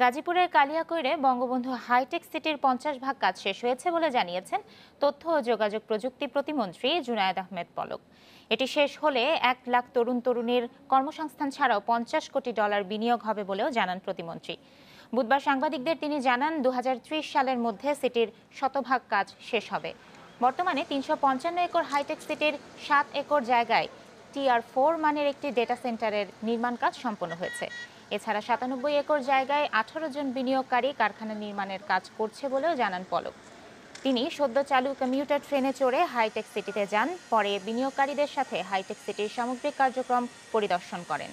গাজীপুরের কালিয়াকৈরে বঙ্গবন্ধু হাইটেক সিটির পঞ্চাশ ভাগ কাজ শেষ হয়েছে বলে জানিয়েছেন তথ্য ও যোগাযোগ প্রযুক্তি প্রতিমন্ত্রী জুনায়েদ আহমেদ পলক। এটি শেষ হলে এক লাখ তরুণ তরুণীর কর্মসংস্থান ছাড়াও পঞ্চাশ কোটি ডলার বিনিয়োগ হবে বলেও জানান প্রতিমন্ত্রী। বুধবার সাংবাদিকদের তিনি জানান দু হাজার ত্রিশ সালের মধ্যে সিটির শতভাগ কাজ শেষ হবে। বর্তমানে তিনশো পঞ্চান্ন একর হাইটেক সিটির সাত একর জায়গায় টিআর ফোর মানের একটি ডেটা সেন্টারের নির্মাণ কাজ সম্পন্ন হয়েছে। এছাড়া সাতানব্বই একর জায়গায় আঠারো জন বিনিয়োগকারী কারখানা নির্মাণের কাজ করছে বলেও জানান পলক। তিনি সদ্য চালু কমিউটার ট্রেনে চড়ে হাইটেক সিটিতে যান, পরে বিনিয়োগকারীদের সাথে হাইটেক সিটির সামগ্রিক কার্যক্রম পরিদর্শন করেন।